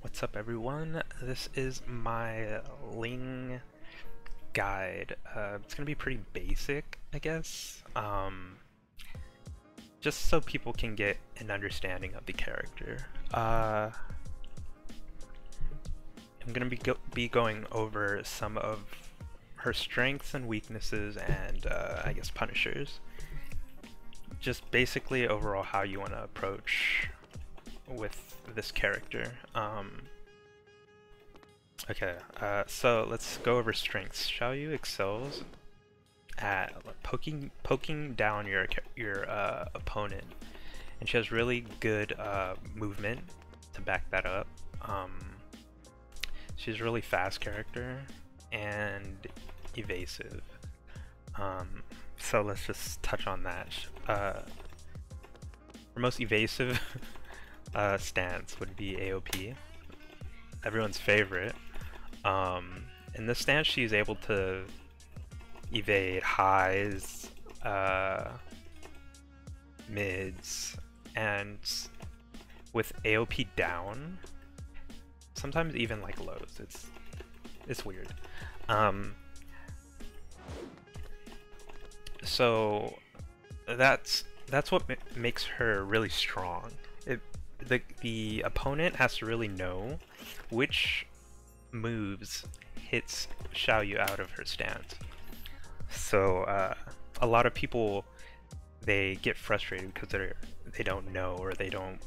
What's up everyone? This is my Ling guide. Uh, it's gonna be pretty basic, I guess. Um, just so people can get an understanding of the character. Uh, I'm gonna be, go be going over some of her strengths and weaknesses and uh, I guess punishers. Just basically overall how you want to approach with this character. Um, okay, uh, so let's go over strengths. Xiaoyu excels at poking poking down your your uh, opponent, and she has really good uh, movement to back that up. Um, she's a really fast character and evasive. Um, so let's just touch on that. Uh, her most evasive uh, stance would be AOP, everyone's favorite. Um, in this stance, she's able to evade highs, uh, mids, and with AOP down, sometimes even like lows. It's it's weird. Um, so that's that's what makes her really strong. It the the opponent has to really know which moves hits Xiaoyu out of her stance. So uh, a lot of people they get frustrated because they they don't know or they don't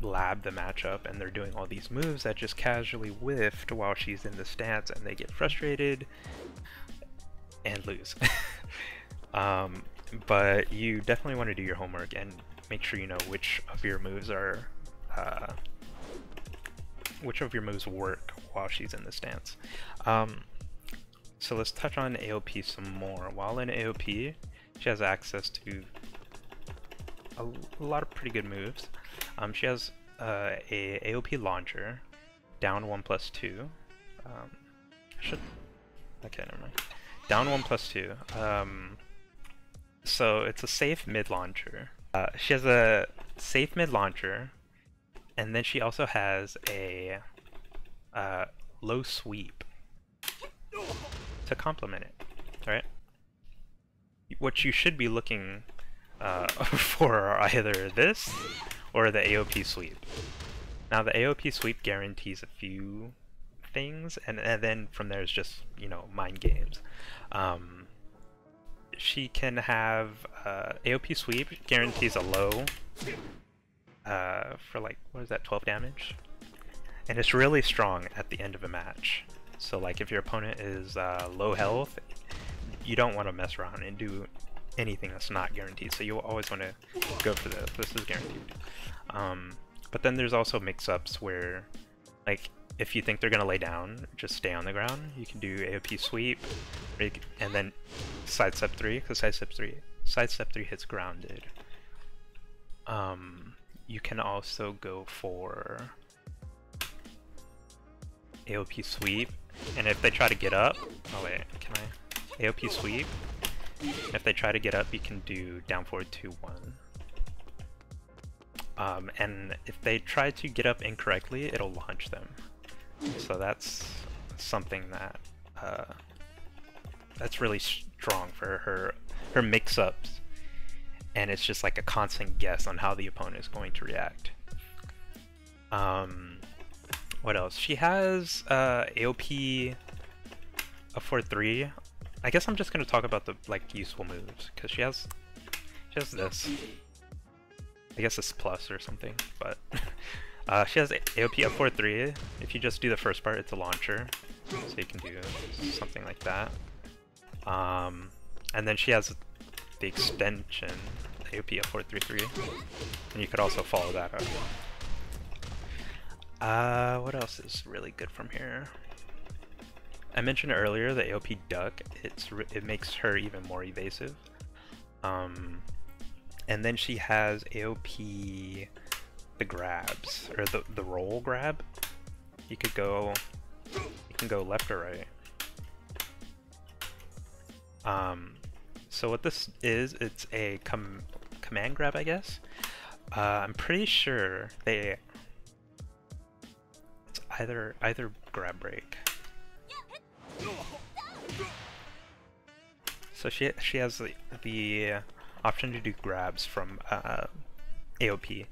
lab the matchup and they're doing all these moves that just casually whiffed while she's in the stance and they get frustrated and lose. um, but you definitely want to do your homework and make sure you know which of your moves are uh, which of your moves work while she's in the stance. Um, so let's touch on AOP some more. While in AOP, she has access to a, lot of pretty good moves. Um, she has uh, a AOP launcher, down 1 plus 2. Um, should... Okay, never mind. Down 1 plus 2. Um, so it's a safe mid launcher. Uh, she has a safe mid launcher and then she also has a uh, low sweep to complement it, right? What you should be looking uh, for are either this or the AOP sweep. Now the AOP sweep guarantees a few things, and, and then from there is just, you know, mind games. Um, she can have uh, AOP sweep guarantees a low uh, for like, what is that, 12 damage? And it's really strong at the end of a match. So like if your opponent is uh, low health, you don't want to mess around and do anything that's not guaranteed. So you always want to go for this. This is guaranteed. Um, but then there's also mix-ups where, like, if you think they're going to lay down, just stay on the ground. You can do AOP sweep, and then sidestep 3, because sidestep 3, sidestep 3 hits grounded. Um, you can also go for AOP sweep, and if they try to get up, oh wait, can I? AOP sweep, if they try to get up, you can do down forward 2 1. Um, and if they try to get up incorrectly, it'll launch them. So that's something that uh, that's really strong for her her mix-ups and it's just like a constant guess on how the opponent is going to react. Um, what else? She has uh, AOP a 4-3. I guess I'm just going to talk about the like useful moves, because she has, she has this. I guess it's plus or something, but uh, she has AOP a 4-3. If you just do the first part, it's a launcher, so you can do something like that. Um, and then she has the extension, AOP at 433, and you could also follow that up. Uh, what else is really good from here? I mentioned earlier the AOP duck. It's it makes her even more evasive. Um, and then she has AOP the grabs or the the roll grab. You could go, you can go left or right. Um, so what this is, it's a com command grab, I guess. Uh, I'm pretty sure they... It's either either grab break. So she she has the, the option to do grabs from uh, AOP.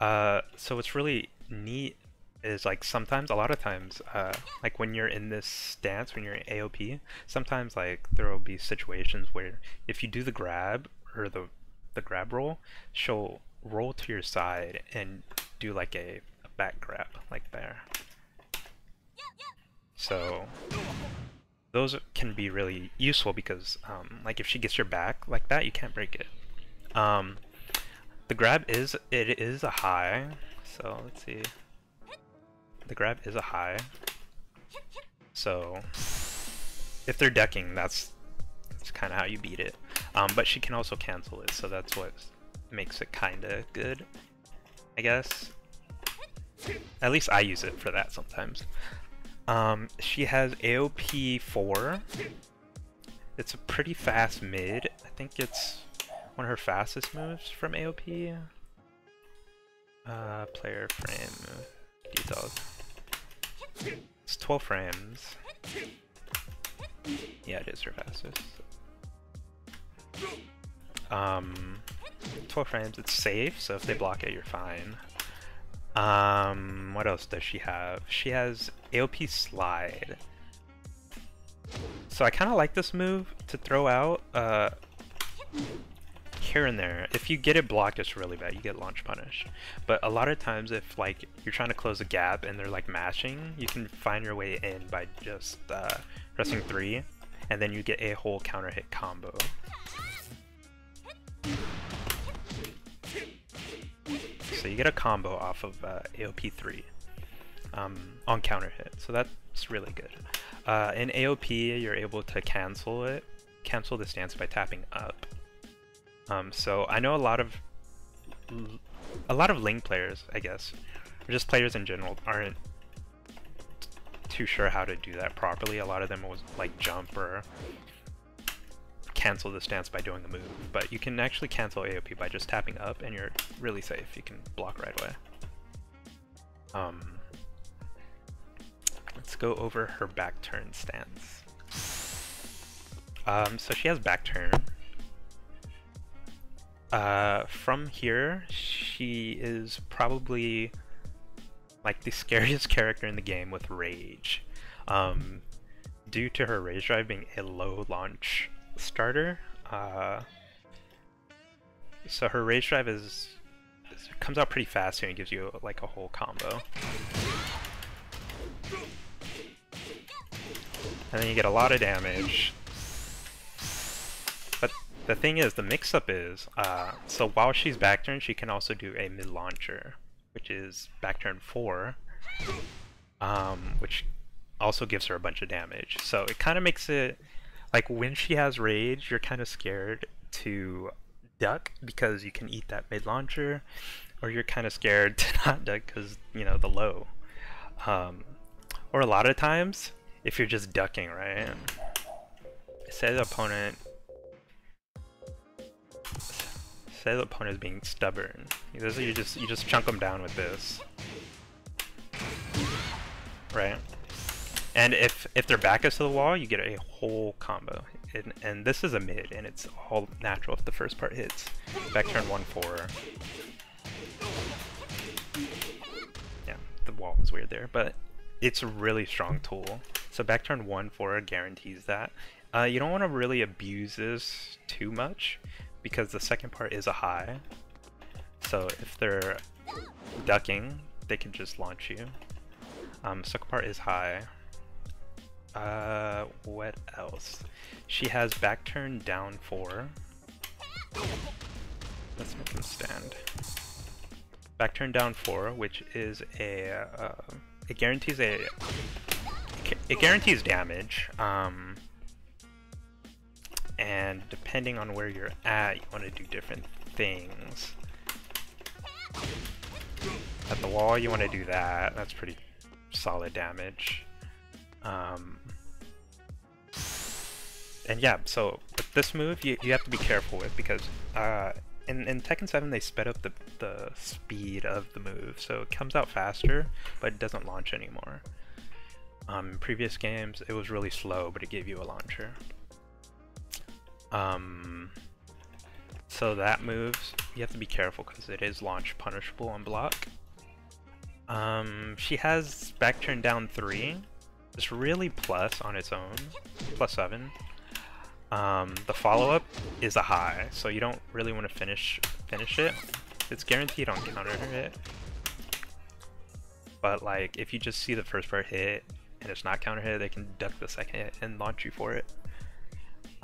Uh, so what's really neat is like sometimes, a lot of times, uh, like when you're in this stance, when you're in AOP, sometimes like there will be situations where if you do the grab or the the grab roll, she'll roll to your side and do like a, a back grab like there. So those can be really useful because um, like if she gets your back like that, you can't break it. Um, the grab is it is a high, so let's see. The grab is a high, so if they're decking, that's that's kind of how you beat it. Um, but she can also cancel it, so that's what makes it kind of good, I guess. At least I use it for that sometimes. Um, she has AOP 4. It's a pretty fast mid. I think it's one of her fastest moves from AOP. Uh, player frame details. It's 12 frames. Yeah, it is her fastest. Um, 12 frames, it's safe, so if they block it, you're fine. Um, what else does she have? She has AOP Slide. So I kind of like this move to throw out. Uh, here and there. If you get it blocked, it's really bad. You get launch punished. But a lot of times, if like you're trying to close a gap and they're like mashing, you can find your way in by just uh, pressing three, and then you get a whole counter hit combo. So you get a combo off of uh, AOP three um, on counter hit. So that's really good. Uh, in AOP, you're able to cancel it, cancel the stance by tapping up. Um, so I know a lot of a lot of Ling players, I guess, or just players in general, aren't too sure how to do that properly. A lot of them was like jump or cancel the stance by doing a move, but you can actually cancel AOP by just tapping up, and you're really safe. You can block right away. Um, let's go over her back turn stance. Um, so she has back turn. Uh, from here, she is probably like the scariest character in the game with Rage. Um, due to her Rage Drive being a low launch starter, uh, so her Rage Drive is, is comes out pretty fast here and gives you like a whole combo. And then you get a lot of damage, the thing is, the mix-up is, uh, so while she's back turn, she can also do a mid-launcher, which is back turn 4, um, which also gives her a bunch of damage. So it kind of makes it, like when she has rage, you're kind of scared to duck because you can eat that mid-launcher, or you're kind of scared to not duck because, you know, the low. Um, or a lot of times, if you're just ducking, right? Say the opponent the opponent is being stubborn. You just you just chunk them down with this, right? And if if their back is to the wall, you get a whole combo. And, and this is a mid, and it's all natural if the first part hits. Back turn one four. Yeah, the wall was weird there, but it's a really strong tool. So back turn one four guarantees that. Uh, you don't want to really abuse this too much because the second part is a high. So if they're ducking, they can just launch you. Um, second part is high. Uh, what else? She has back turn down four. Let's make them stand. Back turn down four, which is a, uh, it guarantees a, it guarantees damage. Um, and depending on where you're at, you want to do different things. At the wall, you want to do that. That's pretty solid damage. Um, and yeah, so with this move, you, you have to be careful with because uh, in, in Tekken 7 they sped up the, the speed of the move, so it comes out faster, but it doesn't launch anymore. Um, in previous games, it was really slow, but it gave you a launcher. Um, so that moves, you have to be careful because it is launch punishable on block. Um, she has back turn down 3. It's really plus on its own, plus 7. Um, the follow-up is a high, so you don't really want to finish finish it. It's guaranteed on counter hit. But like, if you just see the first part hit and it's not counter hit, they can duck the second hit and launch you for it.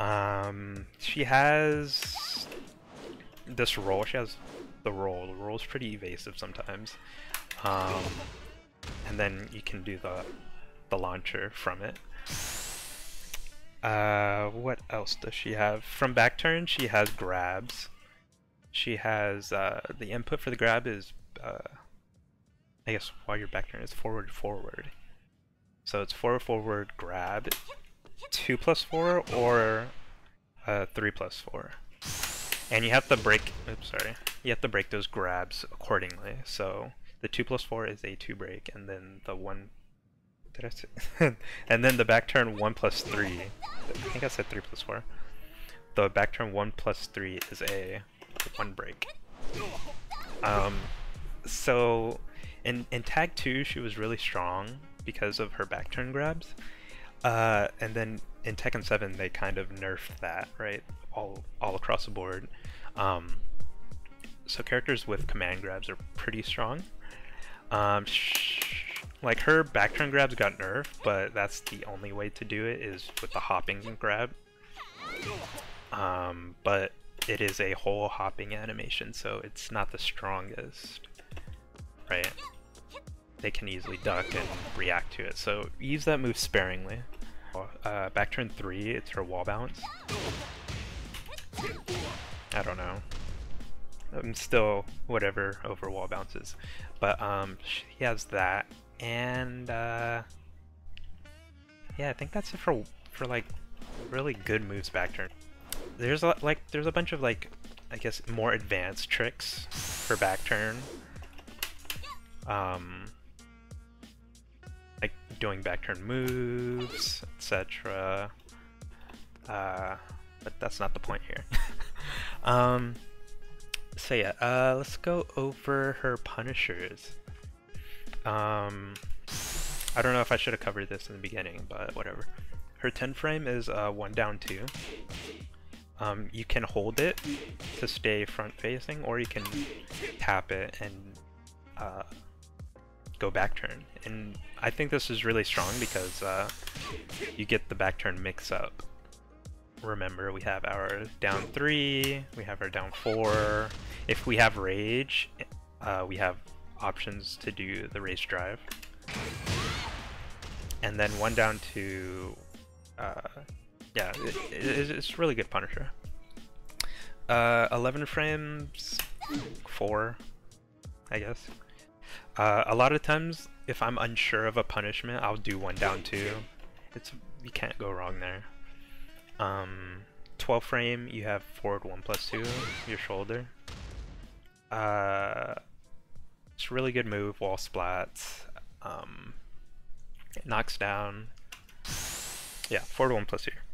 Um, she has this roll. She has the roll. The roll is pretty evasive sometimes. Um, and then you can do the the launcher from it. Uh, what else does she have? From back turn, she has grabs. She has, uh, the input for the grab is, uh, I guess while your back turn is forward forward. So it's forward forward grab, 2 plus 4 or uh, 3 plus 4. And you have to break, oops, sorry. You have to break those grabs accordingly. So the 2 plus 4 is a 2 break, and then the 1 did I say? and then the back turn 1 plus 3. I think I said 3 plus 4. The back turn 1 plus 3 is a 1 break. Um, so in, in tag 2 she was really strong because of her back turn grabs. Uh, and then in Tekken 7 they kind of nerfed that, right? All, all across the board. Um, so characters with command grabs are pretty strong. Um, like her back turn grabs got nerfed, but that's the only way to do it is with the hopping grab. Um, but it is a whole hopping animation, so it's not the strongest, right? They can easily duck and react to it, so use that move sparingly. Uh, back turn 3, it's her wall bounce. I don't know. I'm still whatever over wall bounces. But um, she has that, and uh, yeah, I think that's it for for like really good moves back turn. There's a, like there's a bunch of like I guess more advanced tricks for back turn. Um, doing back turn moves, etc. Uh, but that's not the point here. um, so yeah, uh, let's go over her punishers. Um, I don't know if I should have covered this in the beginning, but whatever. Her 10 frame is uh, 1 down 2. Um, you can hold it to stay front facing, or you can tap it and uh, go back turn. And I think this is really strong because uh, you get the back turn mix up. Remember, we have our down 3, we have our down 4. If we have rage, uh, we have options to do the Rage Drive. And then one down to, uh, yeah, it, it, it's really good Punisher. Uh, 11 frames, 4, I guess. Uh, a lot of times, if I'm unsure of a punishment, I'll do one down two. It's you can't go wrong there. Um, 12 frame, you have forward 1 plus 2, your shoulder. Uh, it's a really good move, wall splats. Um, it knocks down. Yeah, forward 1 plus here.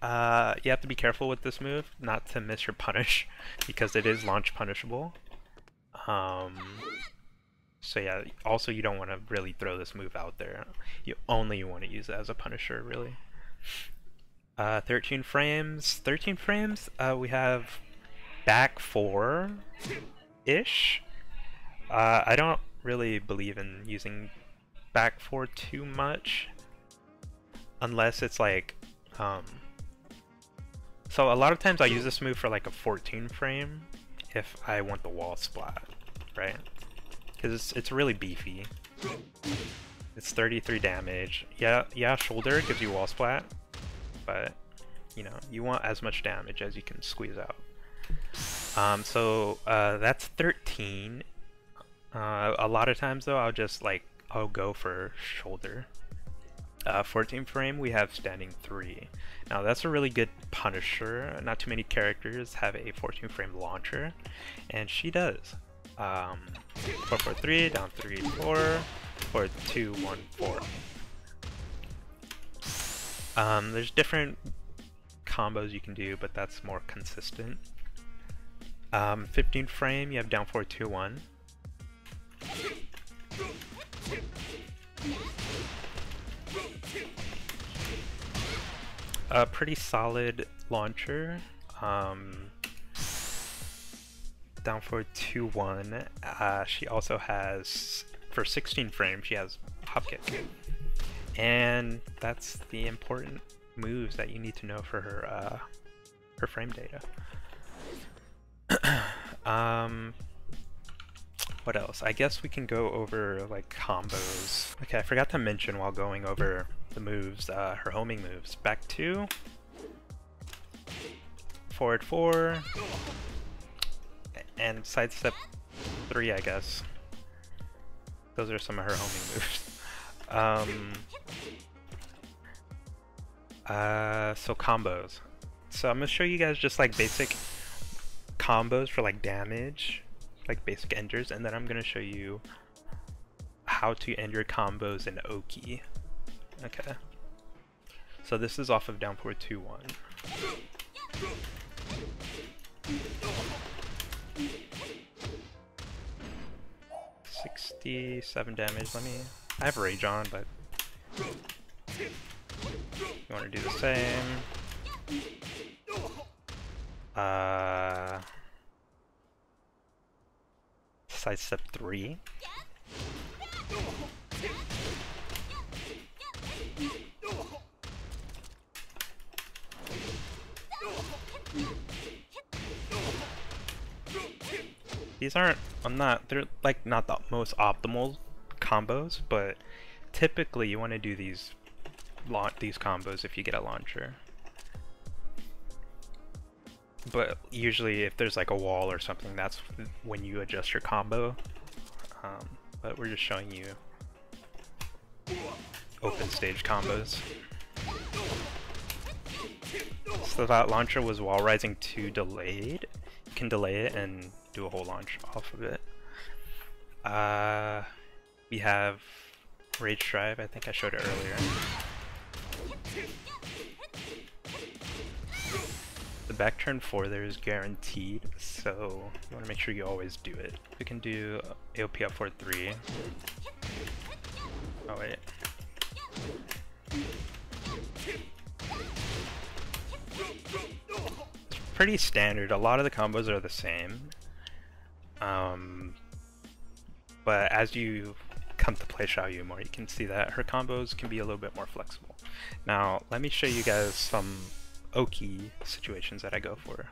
Uh, you have to be careful with this move, not to miss your punish, because it is launch punishable. Um, so yeah, also you don't want to really throw this move out there. You only want to use it as a punisher, really. Uh, 13 frames. 13 frames, uh, we have back 4-ish. Uh, I don't really believe in using back 4 too much. Unless it's like... Um, so a lot of times I use this move for like a 14 frame if I want the wall splat, right? Because it's, it's really beefy. It's 33 damage. Yeah, yeah, shoulder gives you wall splat, but you know, you want as much damage as you can squeeze out. Um, so uh, that's 13. Uh, a lot of times though, I'll just like, I'll go for shoulder. Uh, 14 frame, we have standing 3. Now that's a really good Punisher. Not too many characters have a 14 frame launcher, and she does. Um, 4, 4, 3, down 3, 4, 4, 2, 1, 4. Um, there's different combos you can do, but that's more consistent. Um, 15 frame, you have down 4, 2, 1. A pretty solid launcher. Um, down for 2-1. Uh, she also has, for 16 frames, she has hop kick. And that's the important moves that you need to know for her, uh, her frame data. um, what else? I guess we can go over like combos. Okay, I forgot to mention while going over the moves, uh, her homing moves. Back two, forward four, and sidestep three, I guess. Those are some of her homing moves. um, uh, so combos. So I'm gonna show you guys just like basic combos for like damage, like basic enders, and then I'm gonna show you how to end your combos in Oki. Okay. So this is off of down 2 1. Sixty-seven damage. Let me. I have rage on, but you want to do the same. Uh, sidestep three. These aren't, I'm not, they're like not the most optimal combos, but typically you want to do these these combos if you get a launcher. But usually if there's like a wall or something, that's when you adjust your combo. Um, but we're just showing you open stage combos. So that launcher was wall rising 2 delayed. You can delay it and do a whole launch off of it. Uh, we have Rage Drive, I think I showed it earlier. The back turn 4 there is guaranteed, so you want to make sure you always do it. We can do AOP up 4 3. Oh wait. It's pretty standard, a lot of the combos are the same. Um, but as you come to play Xiaoyu more, you can see that her combos can be a little bit more flexible. Now, let me show you guys some Oki situations that I go for.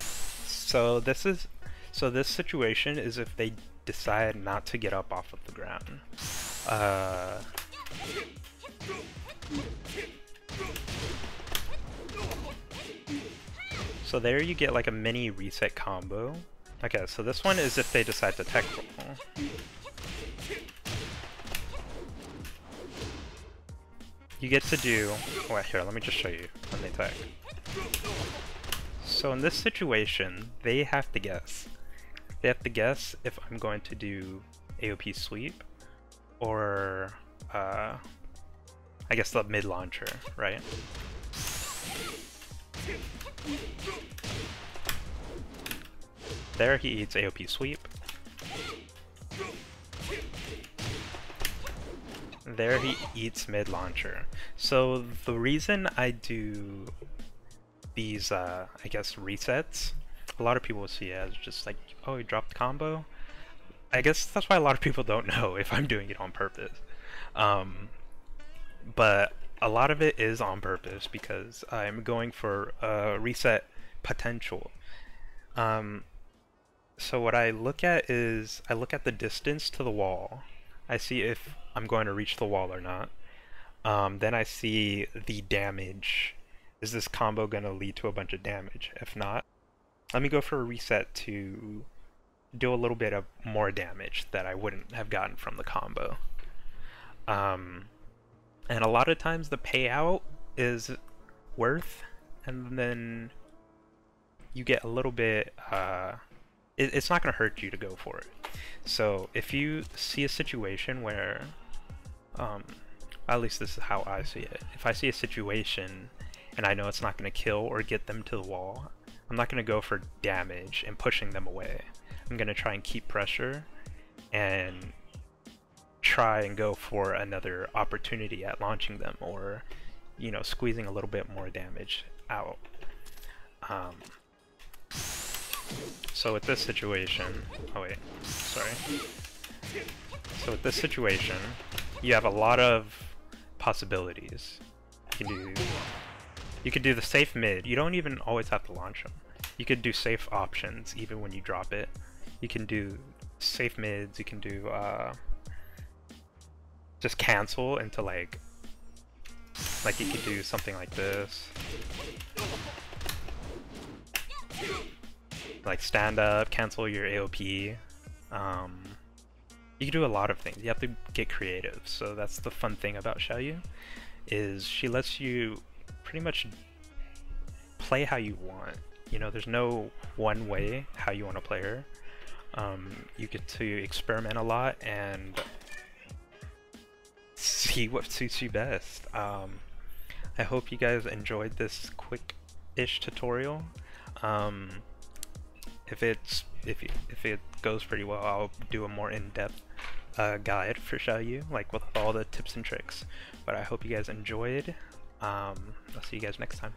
So this is, so this situation is if they decide not to get up off of the ground. Uh, so there you get like a mini reset combo Okay, so this one is if they decide to tech roll. You get to do... Wait, here, let me just show you when they tech. So in this situation, they have to guess. They have to guess if I'm going to do AOP sweep or uh, I guess the mid launcher, right? There he eats AOP sweep. There he eats mid launcher. So the reason I do these, uh, I guess, resets, a lot of people see it as just like, oh, he dropped combo. I guess that's why a lot of people don't know if I'm doing it on purpose. Um, but a lot of it is on purpose because I'm going for a reset potential. Um, so what I look at is, I look at the distance to the wall. I see if I'm going to reach the wall or not. Um, then I see the damage. Is this combo going to lead to a bunch of damage? If not, let me go for a reset to do a little bit of more damage that I wouldn't have gotten from the combo. Um, and a lot of times the payout is worth, and then you get a little bit. Uh, it, it's not going to hurt you to go for it. So if you see a situation where, um, at least this is how I see it. If I see a situation and I know it's not going to kill or get them to the wall, I'm not going to go for damage and pushing them away. I'm going to try and keep pressure and try and go for another opportunity at launching them or, you know, squeezing a little bit more damage out. Um, so with this situation, oh wait, sorry. So with this situation, you have a lot of possibilities. You can do, you could do the safe mid. You don't even always have to launch them. You could do safe options even when you drop it. You can do safe mids. You can do uh, just cancel into like, like you could do something like this like stand up, cancel your AOP. Um, you can do a lot of things. You have to get creative. So that's the fun thing about Xiaoyu, is she lets you pretty much play how you want. You know, there's no one way how you want to play her. Um, you get to experiment a lot and see what suits you best. Um, I hope you guys enjoyed this quick-ish tutorial. Um, if it's if if it goes pretty well, I'll do a more in-depth uh, guide for Xiaoyu, like with all the tips and tricks. But I hope you guys enjoyed. Um, I'll see you guys next time.